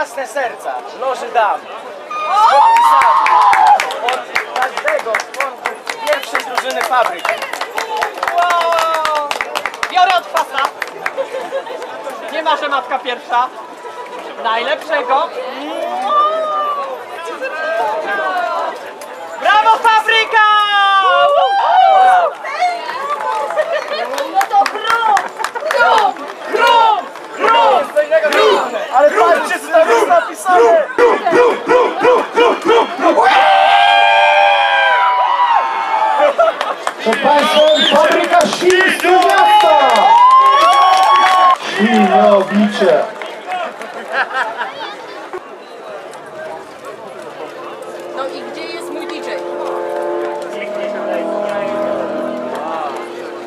własne serca Loży Dam. Z podpisami od każdego z członków pierwszej drużyny fabryk. Wow! Biorę od pasa. Nie ma, że matka pierwsza. Najlepszego. Oblicze. No i gdzie jest mój DJ?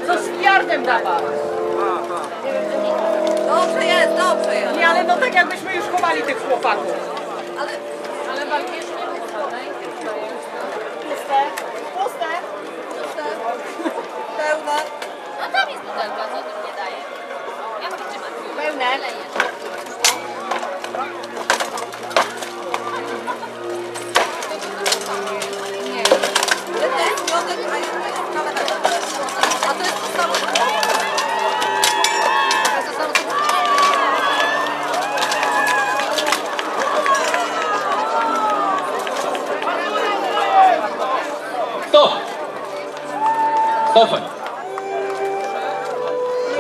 Co z gwiazdem dawa? Dobrze jest, dobrze jest. Nie, ale no tak jakbyśmy już chowali tych chłopaków. Ale, ale walki jeszcze nie było żadnej. Puste. Puste. Puste. Pełne. No tam jest butelka, co né? Stop! Stop!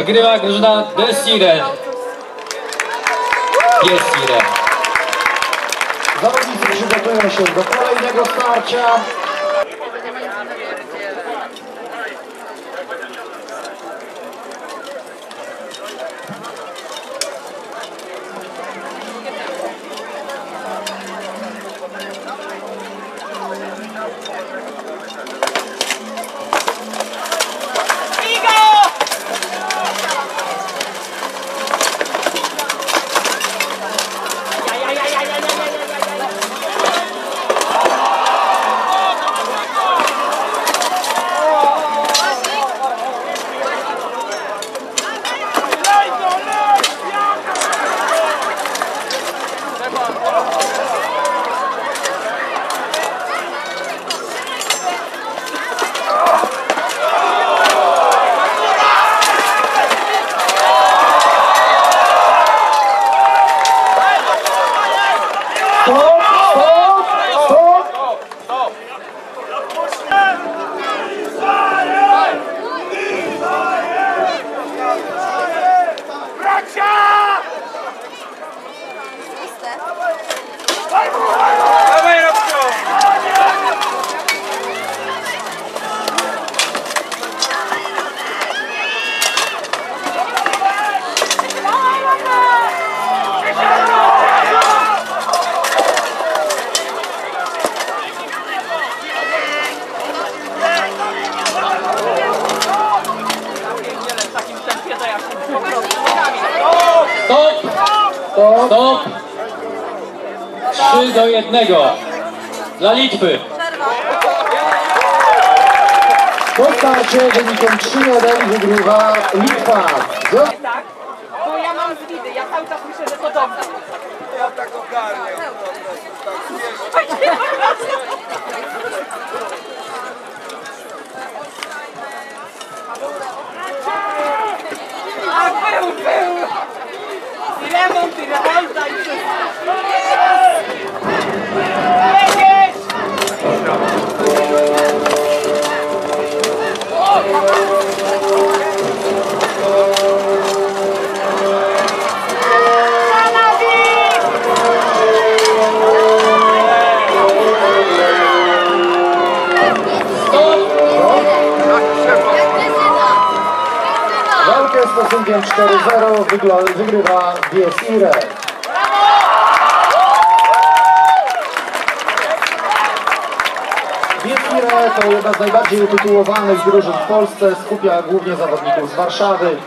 Grywa da Desiren. Desire. Desire. Zawodnicy przygotują się do kolejnego starcia. Stop! Stop! 3 do 1. Dla Litwy. Po starcie wynikiem 3-1 wygrywa Litwa. Tak, bo ja mam zwidy, ja cały czas myślę, że to dobrze. Walkę stosunkiem 4-0 wygla- wygrywa Desire. Desire to jedna z najbardziej utytułowanych drużyn w Polsce, skupia głównie zawodników z Warszawy.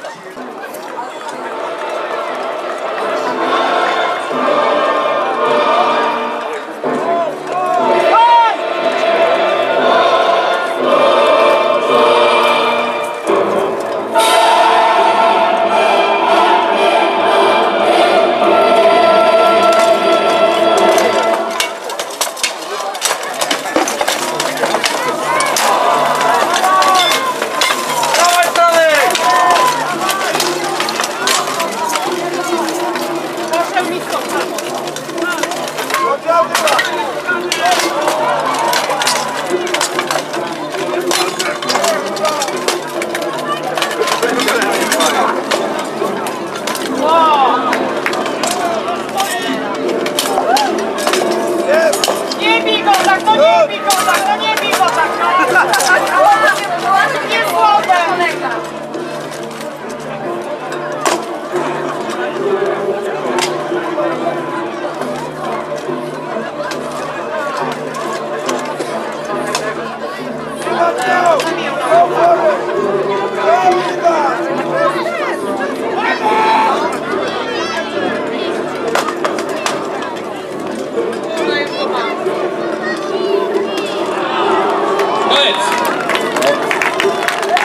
Koniec!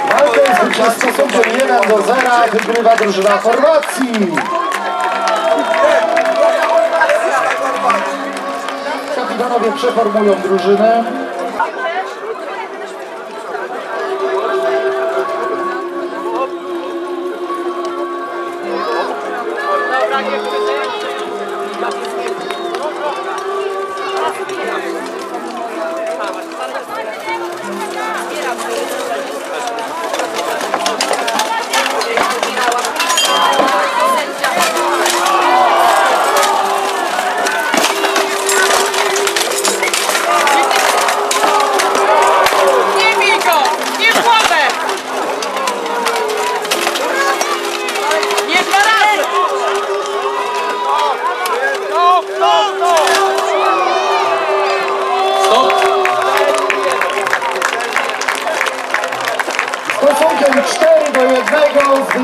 Walkę z stosunkiem 1 do 0 wygrywa drużyna Chorwacji. Kapitanowie przeformują drużynę.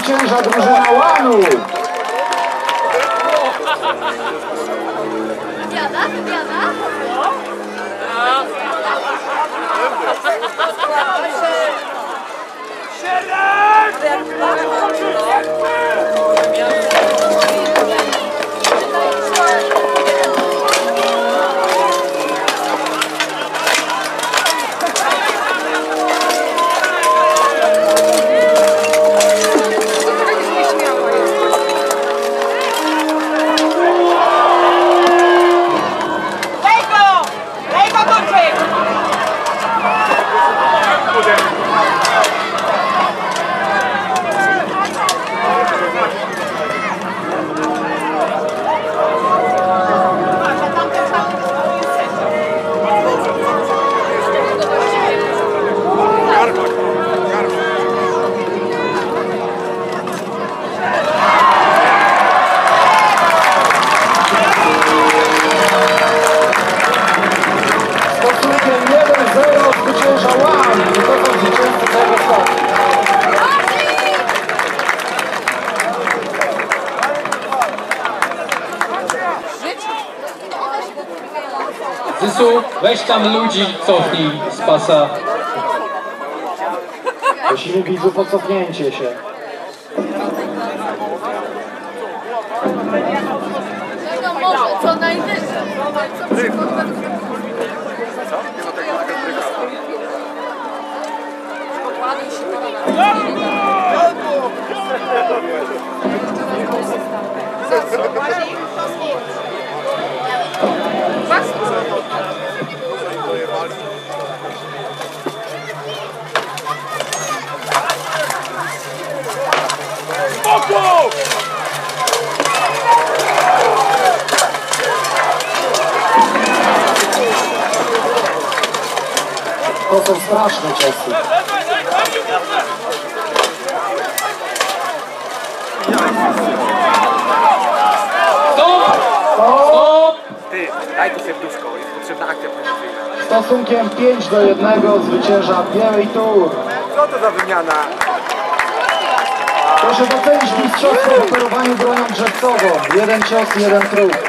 Zwycięża drużyna Łanu. Wywiada? Wywiada? Daj Zysu, weź tam ludzi, cofnij z pasa. Prosimy widzów o cofnięcie się. No może, co najwyżej. Co przykład To są straszne ciosy. Stop! Stop! Ty, daj to serduszko, jest potrzebna akcja promocyjna. Stosunkiem 5 do 1 zwycięża Białej Tur. Co to za wymiana? Proszę docenić mistrzostwo w operowaniu bronią drzewcową. Jeden cios, jeden trup.